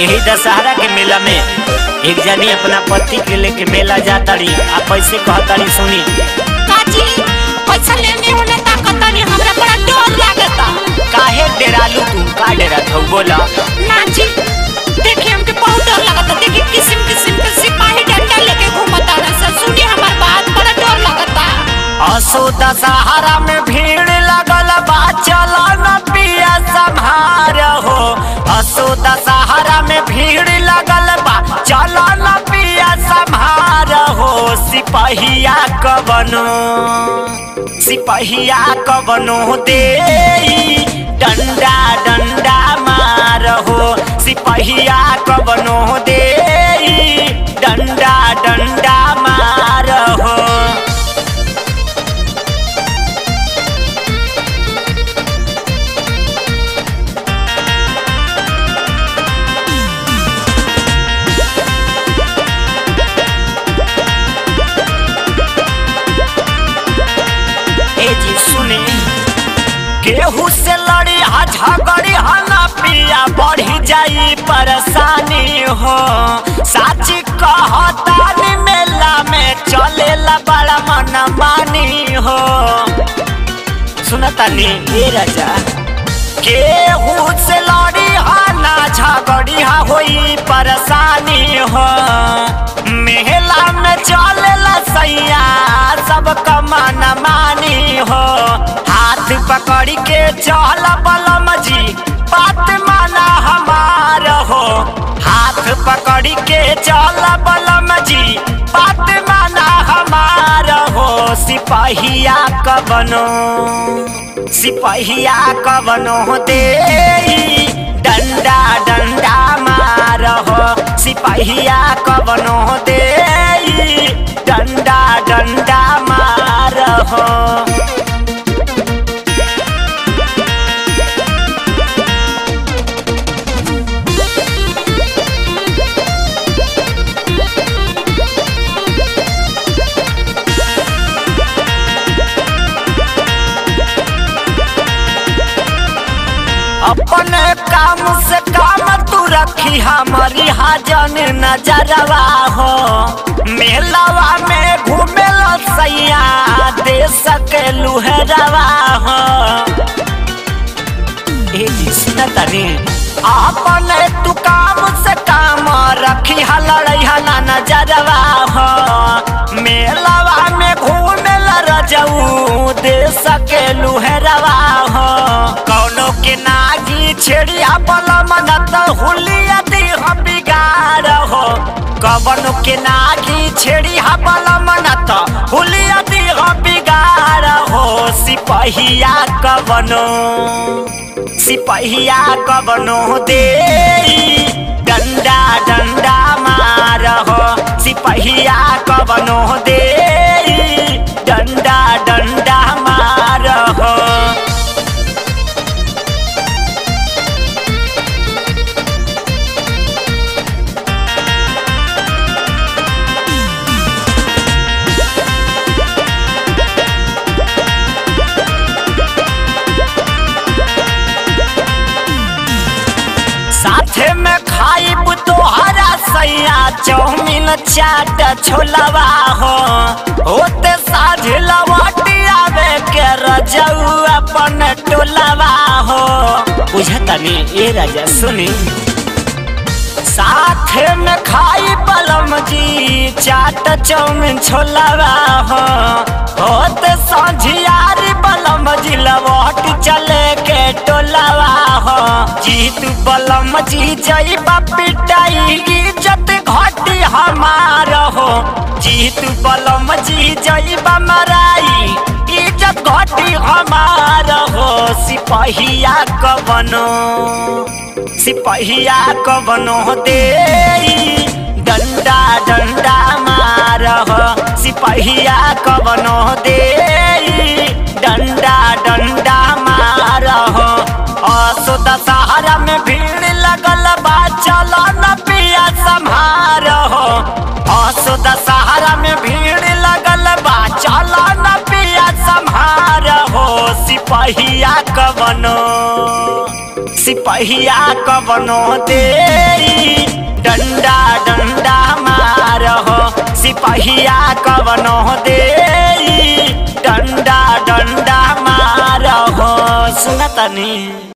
यही दशहरा के मेला में एक जनी अपना पति के लेके मेला जाताड़ी आ पैसे कहताड़ी सुनी। काजी पैसा लेने होने ताकत नहीं हमरा बड़ा डर लागता। काहे डेरालू तू? का डेरा थौ बोला? ना जी देखिए हमके बहुत डर लगता। देखिए किस्म किस्म के सिपाही डंडा लेके घूमता रहे सुनिए हमार बात बड़ा डर लगता। असो दशहरा में दशहरा में भीड़ लगल बा। चलो न पिया संभार हो सिपहिया कबनो सिपहिया कबनो दे डंडा डंडा मार हो सिपहिया कबनो दे डंडा डंडा जी सुने। केहू से लड़ी झगड़ी हा पिया, बढ़ी जाई परेशानी, हो। साची कहतानी मेला में चलेला बड़ा मन मानी हो सुनतानी ए राजा। केहू से लड़ी हा झगड़ी हा होई परेशानी, हो। मेला में चलेला सैया सब कमान मानी पकड़ी के चल बलम जी, बात माना हमार हो। हाथ पकड़ी के चल बलम जी, बात माना हमार हो। सिपहिया कबनो सिपहिया कबनो दे। डंडा डंडा मार हो। सिपहिया कबनो दे। डंडा डंडा मार अपने काम से काम तू रखी हमारी हाजन नजरवा हो। मेलावा में घूमे सैया दे सके लुहरवा हो। अपने तू काम से काम रखी हलड़ई हला नजरवा हो। मेलावा में घूमे रजऊ, दे सके लुहरवा हो छेड़िया बलम न त हुलिया दी हम बिगाड़ हो। कवनो के नागी छेड़िया बलम न त हुलिया दी हम बिगाड़ हो। सिपहिया कवनो सिपहिया कवनो दे डंडा डंडा मार हो। सिपहिया कवनो दे में खाइब तोहरा सैया चौमिन चाट छोलवा हो। होते साझ लवाटी आवे के रजऊ अपन टोलवा हो। बुझतनी ए राजा, सुनी। साथे में खाई पलम जी, चाट चौमिन छोलवा हो। होते साझियारी बलम जी, लवाट चले जीत बलम जी जई पिटाई, इज़्ज़त घटी हमार हो। जीत बलम जी जई मराई, इज़्ज़त घटी हमार हो। सिपहिया कवनो सिपहिया कवनो दे डंडा डंडा मार हो। सिपहिया कवनो दे डंडा डंडा दशहरा में भीड़ लगल बा। चलो न पिया हो। दशहरा में भीड़ लगल बा। चलो न पिया संभार हो। सिपहिया कवनो सिपहिया कवनो दे डंडा डंडा मार हो। सिपहिया कवनो दे डंडा डंडा मार हो। सुनतनी।